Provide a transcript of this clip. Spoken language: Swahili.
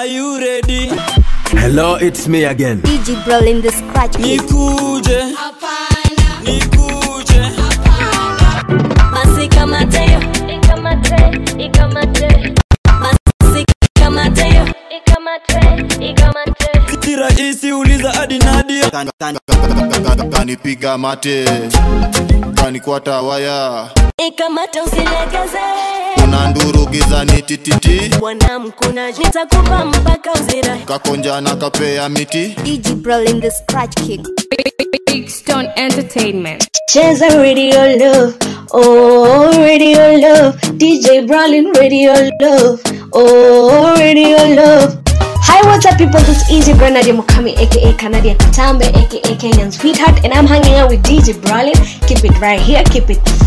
Are you ready? Hello, it's me again. DJ Brawl in the scratch. Nikuje. Nikuje. Basi kamate yo, ikamate, ikamate. Basi kamate yo, ikamate, ikamate. Si rahisi uliza hadi Nadia. kanipiga mate kanikwata waya ikamata usilegeze. kuna ni gizani tititi wanamkuna nitakupa mpaka uzira. kakonja na kapea miti DJ Brolin the scratch kid. Big Stone Entertainment. Cheza radio love, oh radio love, DJ Brolin radio love, oh radio love. Hi, what's up, people? This is Easy Brand Nadia Mukami, aka Canadian Katambe, aka Kenyan Sweetheart, and I'm hanging out with DJ Brolin. Keep it right here, keep it fun.